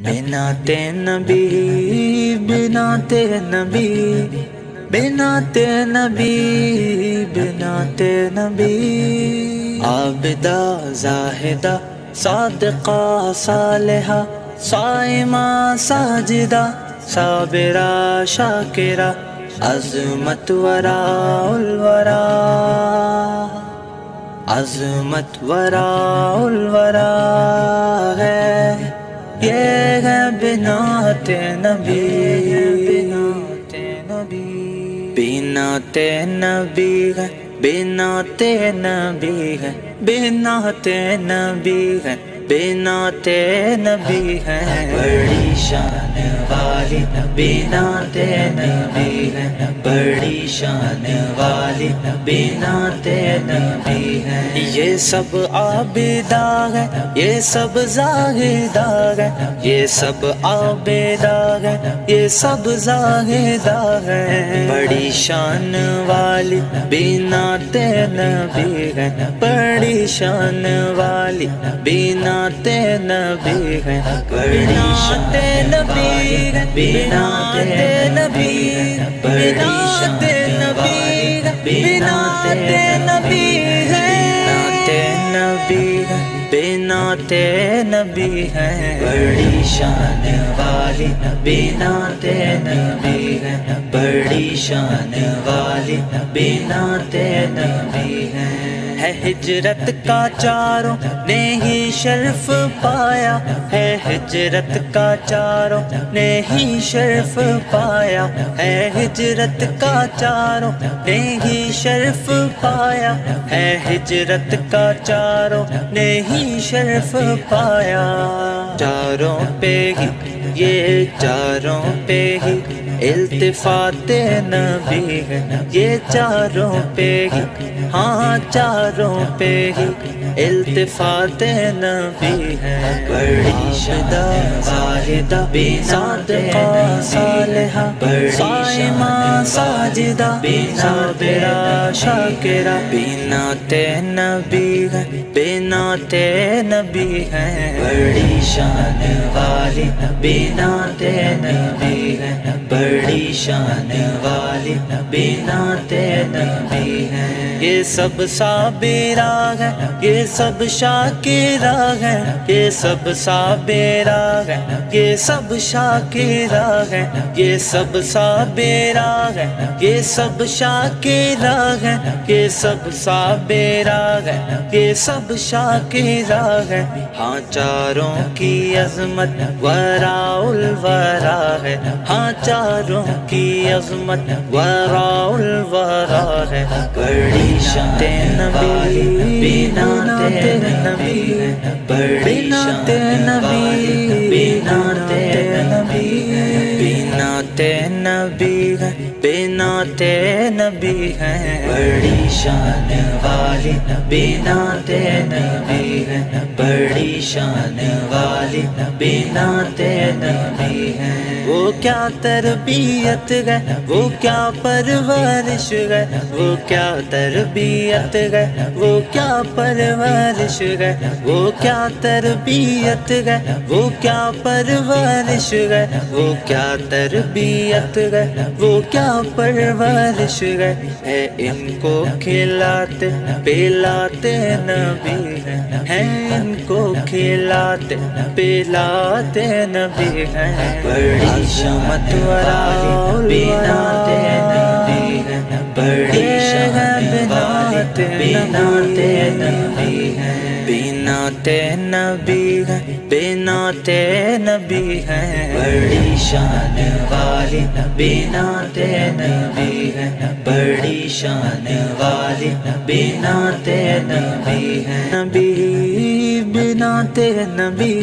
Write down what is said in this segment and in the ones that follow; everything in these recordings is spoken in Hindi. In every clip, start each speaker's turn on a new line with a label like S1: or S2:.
S1: बिना ते नबी बिना ते नबी बिना ते नबी बिना ते नबी। आबिदा, जाहिदा, सादका, सालेहा, साइमा, साजिदा, साबिरा, शाकिरा, अजमत वरा उलवरा अजमत वरा उलवरा है। है ते बिना ते नबी बिना ते नबी है बिना ते नबी है बिना ते नबी है बिना ते नबी है बड़ी शान वाली बिना ते नबी है, बड़ी शान वाली बिना ते नबी है। ये सब आबिदा है, ये सब जाहिदा है, ये सब आबिदा है, ये सब जाहिदा है। बड़ी शान वाली बिना ते नबी है, बड़ी शान वाली बिना ते नबी है, बड़ी शान नबी है बिना ते नबी बिना ते नबी बिना ते नबी नबी बिना ते नबी है। बड़ी शान वाली बिना ते नबी है। बड़ी शान वाली बिना ते नबी है। है हिजरत का चारों ने ही शर्फ पाया। है हिजरत का चारों ने ही शर्फ पाया। है हिजरत का चारों ने ही शर्फ पाया। है हिजरत का चारों ने ही शर्फ पाया। चारों पे ही, ये चारों पे ही इल्तिफात नबी है। ये चारों पे ही हाँ चारों पे ही इल्तिफात नबी है। बड़ी शादा वाहिदा सादका सालिहा, साइमा, साजिदा, साबिरा, शाकिरा। बिना ते नबी है, बिना ते नबी है। बड़ी शान वाली बिना ते नबी है बड़ी शान वाली बिना ते नबी है ये सब साबिरा है, ये सब शाकिरा है, ये सब साबिरा है, ये सब शाकिरा है, ये सब साबिरा है, ये सब शाकिरा है, ये सब साबिरा है, ये सब शाकिरा है। हाँ चारों की अजमत वराउल वरा है। हाँ चारों की अजमत वराउल वरा है। बड़ी शान नबी बिना ते नबी बड़ी शान नबी। बिना ते नबी। बिना ते नबी। है बिना ते नबी है। बड़ी शान वाली बिना ते नबी है। बड़ी शान वाली बिना ते नबी है। वो क्या तरबियत है वो क्या परवरिश है वो क्या तरबियत गए वो क्या परवरिश है वो क्या तरबियत गए वो क्या परवरिश है वो क्या तरबियत गए वो क्या परवरिश है है इनको खिलाते पिलाते नबी है। इनको खिलाते पिलाते नबी है। बड़ी शमत वरा बिना ते नबी है बड़ी बिना ते ते नबी है। बिना ते नबी है बिना ते नबी है। शान वाली बिना ते भी है, बड़ी शान वाली बिना ते नबी है। नबी बिना ते नबी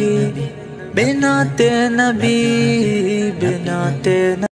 S1: बिना ते नबी बिना ते